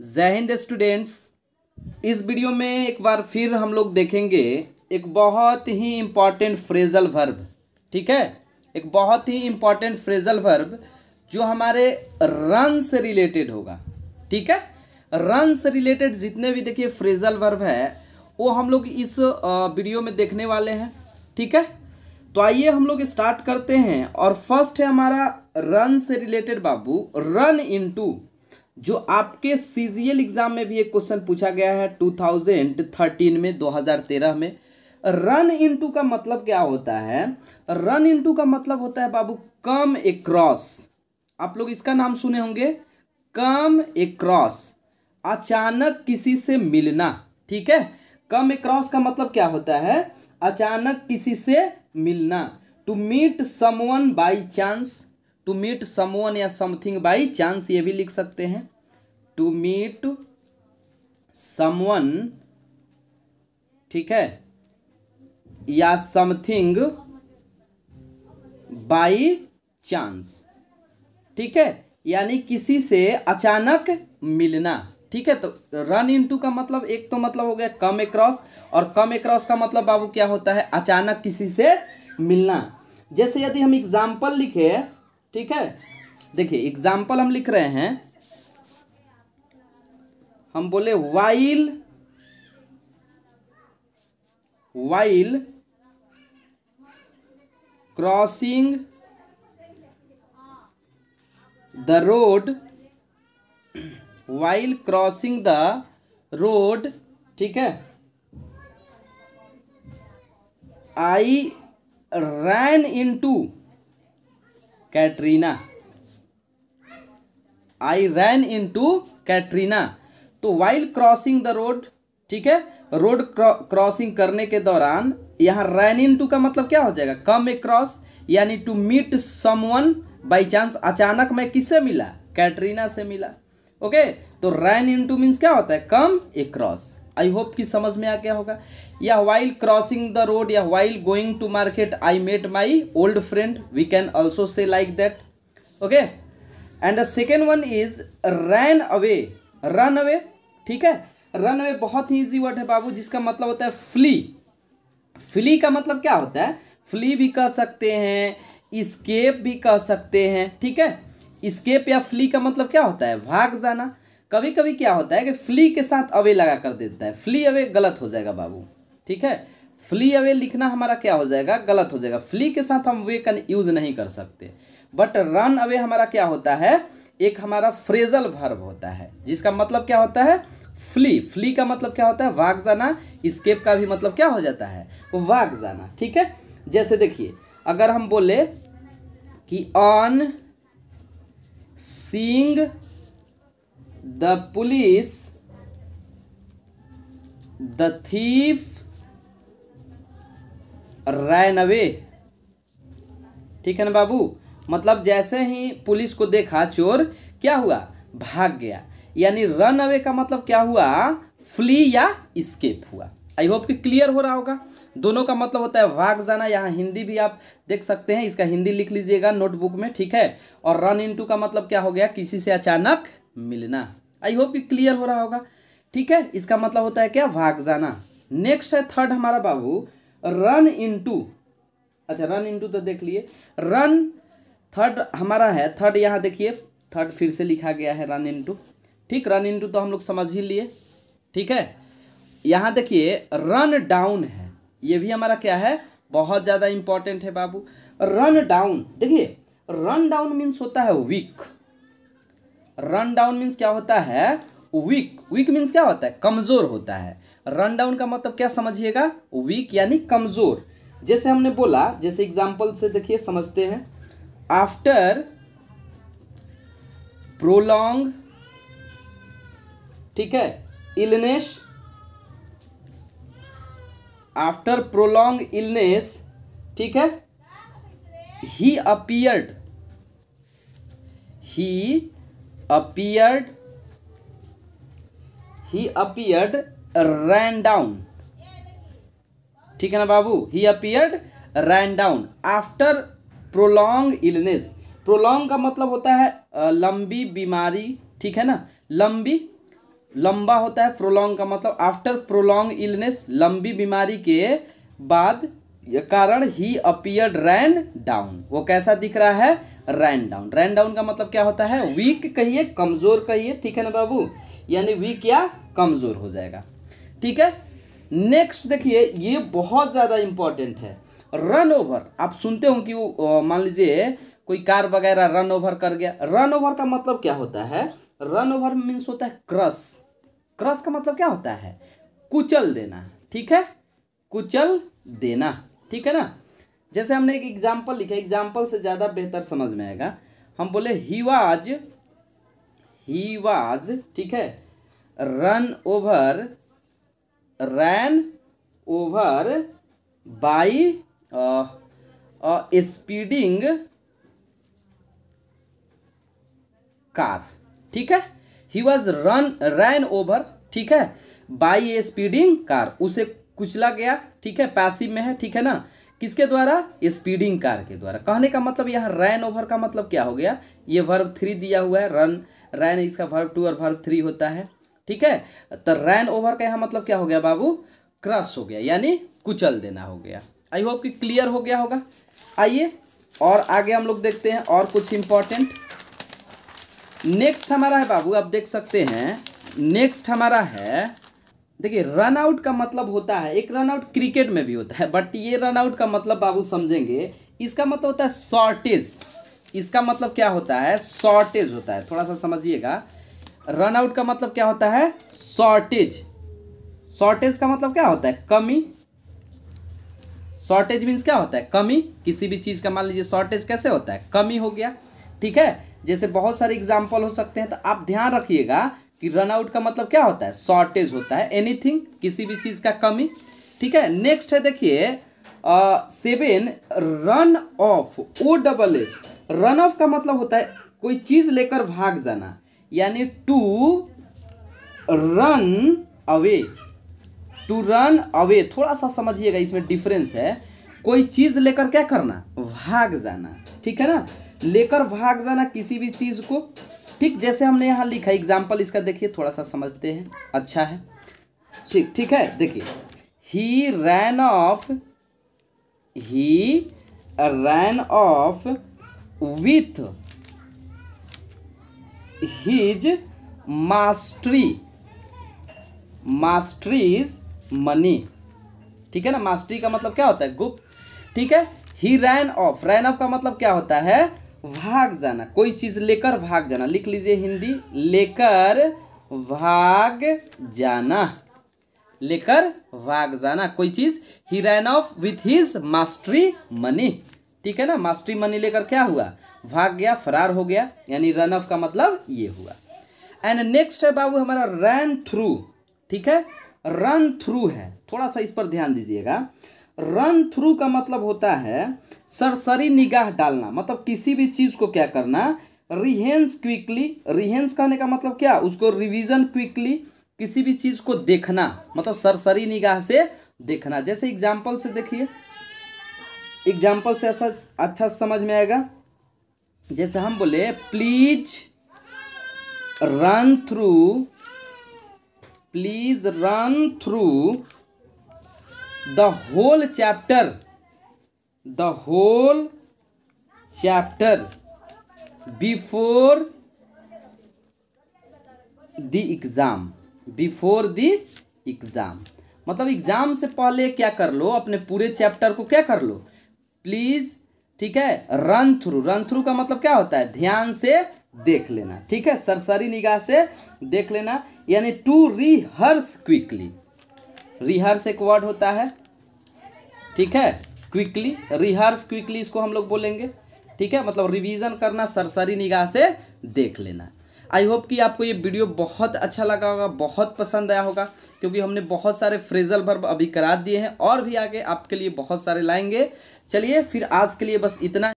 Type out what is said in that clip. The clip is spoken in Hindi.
जय हिंद स्टूडेंट्स इस वीडियो में एक बार फिर हम लोग देखेंगे एक बहुत ही इंपॉर्टेंट फ्रेजल वर्ब ठीक है? एक बहुत ही इंपॉर्टेंट फ्रेजल वर्ब जो हमारे रन से रिलेटेड होगा, ठीक है? रन से रिलेटेड जितने भी देखिए फ्रेजल वर्ब है, वो हम लोग इस वीडियो में देखने वाले हैं, ठीक है? तो आइए हम लोग स्टार्ट करते हैं और फ़र्स्ट है हमारा रन से रिलेटेड बाबू रन इनटू जो आपके सीजीएल एग्ज़ाम में भी एक क्वेश्चन पूछा गया है 2013 में 2013 में। रन इनटू का मतलब क्या होता है? रन इनटू का मतलब होता है बाबू कम एक्रॉस आप लोग इसका नाम सुने होंगे? कम एक्रॉस अचानक किसी से मिलना, ठीक है? कम एक्रॉस का मतलब क्या होता है? अचानक किसी से मिलना। To meet someone by chance to meet someone या समथिंग बाई चांस ये भी लिख सकते हैं। टू मीट समवन ठीक है, या समथिंग बाई चांस ठीक है, यानी किसी से अचानक मिलना, ठीक है तो रन इनटू का मतलब एक तो मतलब हो गया कम एक्रॉस और कम एक्रॉस का मतलब बाबू क्या होता है, अचानक किसी से मिलना। जैसे यदि हम एग्ज़ाम्पल लिखे ठीक है? देखिए एग्ज़ाम्पल हम लिख रहे हैं। हम बोले while while crossing the road while crossing the road ठीक है? I ran into Katrina. I ran into Katrina. तो वाइल क्रॉसिंग द रोड ठीक है? रोड क्रॉसिंग करने के दौरान यहाँ रैन इन टू का मतलब क्या हो जाएगा? कम ए क्रॉस यानी to meet someone by chance अचानक मैं किससे मिला? कैटरीना से मिला। Okay okay? तो रैन इन टू मीन्स क्या होता है? कम ए क्रॉस आई होप कि समझ में आ गया होगा। या वाइल क्रॉसिंग द रोड या while going to market I met my old friend we can also say like that okay and the second one is ran away run away ठीक है? रन अवे बहुत ही ईजी वर्ड है बाबू, जिसका मतलब होता है फ्ली फ्ली का मतलब क्या होता है? फ्ली भी कह सकते हैं स्केप भी कह सकते हैं, ठीक है? स्केप या फ्ली का मतलब क्या होता है? भाग जाना। कभी कभी क्या होता है कि फ्ली के साथ अवे लगा कर देता है। फ्ली अवे गलत हो जाएगा बाबू, ठीक है? फ्ली अवे लिखना हमारा क्या हो जाएगा? गलत हो जाएगा। फ्ली के साथ हम वे का यूज़ नहीं कर सकते। बट रन अवे हमारा क्या होता है? एक हमारा फ्रेजल वर्ब होता है, जिसका मतलब क्या होता है? फ्ली फ्ली का मतलब क्या होता है? वाग जाना। स्केप का भी मतलब क्या हो जाता है? वाग जाना, ठीक है? जैसे देखिए, अगर हम बोले कि on seeing the police, the thief ran away ठीक है ना बाबू? मतलब जैसे ही पुलिस को देखा चोर, क्या हुआ? भाग गया। यानी रन अवे का मतलब क्या हुआ? फ्ली या स्केप हुआ। आई होप कि क्लियर हो रहा होगा। दोनों का मतलब होता है भाग जाना। यहाँ हिंदी भी आप देख सकते हैं। इसका हिंदी लिख लीजिएगा नोटबुक में। ठीक है? और रन इनटू का मतलब क्या हो गया? किसी से अचानक मिलना। आई होप कि क्लियर हो रहा होगा। ठीक है? इसका मतलब होता है क्या? भाग जाना। नेक्स्ट है थर्ड हमारा बाबू। रन इनटू अच्छा रन इनटू तो देख लिए। रन थर्ड हमारा है। थर्ड यहाँ देखिए। थर्ड फिर से लिखा गया है रन इनटू ठीक? रन इनटू तो हम लोग समझ ही लिए। ठीक है? यहाँ देखिए रन डाउन है। ये भी हमारा क्या है? बहुत ज़्यादा इंपॉर्टेंट है बाबू। रन डाउन देखिए रन डाउन मीन्स होता है वीक रन डाउन मीन्स क्या होता है? वीक वीक मीन्स क्या होता है? कमज़ोर होता है। रन डाउन का मतलब क्या समझिएगा? वीक यानी कमज़ोर। जैसे हमने बोला, जैसे एग्ज़ाम्पल से देखिए, समझते हैं। आफ्टर प्रोलॉन्ग ठीक है? इलनेस आफ्टर प्रोलॉन्ग इलनेस ठीक है? He appeared he appeared he appeared ran down ठीक है ना बाबू? He appeared ran down after prolong illness prolong का मतलब होता है लंबी बीमारी, ठीक है ना? लंबी, लंबा होता है प्रोलॉन्ग का मतलब आफ्टर प्रोलॉन्ग इलनेस लंबी बीमारी के बाद, कारण ही अपियर्ड रैन डाउन वो कैसा दिख रहा है? रैन डाउन रैन डाउन का मतलब क्या होता है? वीक कहिए, कमज़ोर कहिए, ठीक है ना बाबू? यानी वीक या कमज़ोर हो जाएगा। ठीक है? नेक्स्ट देखिए, ये बहुत ज़्यादा इंपॉर्टेंट है। रन ओवर आप सुनते हो कि वो मान लीजिए, कोई कार वगैरह रन ओवर कर गया। रन ओवर का मतलब क्या होता है? रन ओवर मीन्स होता है क्रस क्रस का मतलब क्या होता है? कुचल देना। ठीक है? कुचल देना। ठीक है ना? जैसे हमने एक एग्ज़ाम्पल लिखा एग्ज़ाम्पल से ज़्यादा बेहतर समझ में आएगा। हम बोले ही वाज ही वाज ठीक है run over ran over by speeding car ठीक है? He was run ran over ठीक है बाई ए स्पीडिंग कार उसे कुचला गया, ठीक है पैसिव में है, ठीक है ना? किसके द्वारा? स्पीडिंग कार के द्वारा। कहने का मतलब यहाँ रैन ओवर का मतलब क्या हो गया? ये वर्ब थ्री दिया हुआ है रन रैन इसका वर्ब टू और वर्ब थ्री होता है, ठीक है? तो रैन ओवर का यहाँ मतलब क्या हो गया बाबू? क्रश हो गया, यानी कुचल देना हो गया। आई होप कि क्लियर हो गया होगा। आइए, और आगे हम लोग देखते हैं और कुछ इंपॉर्टेंट नेक्स्ट हमारा है बाबू, आप देख सकते हैं। नेक्स्ट हमारा है देखिए रन आउट का मतलब होता है, एक रन आउट क्रिकेट में भी होता है बट ये रन आउट का मतलब बाबू समझेंगे, इसका मतलब होता है शॉर्टेज इसका मतलब क्या होता है? शॉर्टेज होता है। थोड़ा सा समझिएगा। रन आउट का मतलब क्या होता है? शॉर्टेज शॉर्टेज का मतलब क्या होता है? कमी. शॉर्टेज मीन्स क्या होता है? कमी. किसी भी चीज़ का मान लीजिए शॉर्टेज कैसे होता है? कमी हो गया। ठीक है? जैसे बहुत सारे एग्ज़ाम्पल हो सकते हैं तो आप ध्यान रखिएगा कि रन आउट का मतलब क्या होता है? शॉर्टेज होता है एनीथिंग किसी भी चीज़ का कमी। ठीक है? नेक्स्ट है, देखिए seven run off O double A run off का मतलब होता है कोई चीज़ लेकर भाग जाना। यानी to run away to run away थोड़ा सा समझिएगा, इसमें डिफरेंस है। कोई चीज़ लेकर क्या करना? भाग जाना। ठीक है ना? लेकर भाग जाना किसी भी चीज़ को। ठीक, जैसे हमने यहाँ लिखा एग्ज़ाम्पल इसका देखिए थोड़ा सा समझते हैं। अच्छा है। ठीक ठीक है, देखिए। He ran off he ran off with his master's master's money ठीक है ना? मास्टरी का मतलब क्या होता है? गुप्त। ठीक है? ही रैन ऑफ़ रैन ऑफ़ का मतलब क्या होता है? भाग जाना, कोई चीज़ लेकर भाग जाना, लिख लीजिए हिंदी, लेकर भाग जाना, लेकर भाग जाना, कोई चीज़ he ran off with his master's money ठीक है ना मास्टरी मनी लेकर क्या हुआ, भाग गया, फरार हो गया, यानी रन ऑफ़ का मतलब ये हुआ। एंड नेक्स्ट है बाबू हमारा रैन थ्रू ठीक है रन थ्रू है, थोड़ा सा इस पर ध्यान दीजिएगा। रन थ्रू का मतलब होता है सरसरी निगाह डालना। मतलब किसी भी चीज़ को क्या करना? रिहेंस क्विकली रिहेंस कहने का मतलब क्या? उसको रिवीजन क्विकली किसी भी चीज़ को देखना। मतलब सरसरी निगाह से देखना। जैसे एग्ज़ाम्पल से देखिए। एग्ज़ाम्पल से ऐसा अच्छा समझ में आएगा। जैसे हम बोले please run through please run through the whole chapter the whole chapter before the exam before the exam मतलब एग्ज़ाम से पहले क्या कर लो? अपने पूरे चैप्टर को क्या कर लो? प्लीज़ ठीक है? रन थ्रू रन थ्रू का मतलब क्या होता है? ध्यान से देख लेना। ठीक है? सरसरी निगाह से देख लेना। यानी टू रिहर्स क्विकली रिहर्स एक वर्ड होता है, ठीक है? क्विकली रिहर्स क्विकली इसको हम लोग बोलेंगे, ठीक है? मतलब रिवीजन करना, सरसरी निगाह से देख लेना। आई होप कि आपको ये वीडियो बहुत अच्छा लगा होगा, बहुत पसंद आया होगा, क्योंकि हमने बहुत सारे फ्रेजल वर्ब अभी करा दिए हैं, और भी आगे आपके लिए बहुत सारे लाएँगे। चलिए, फिर आज के लिए बस इतना।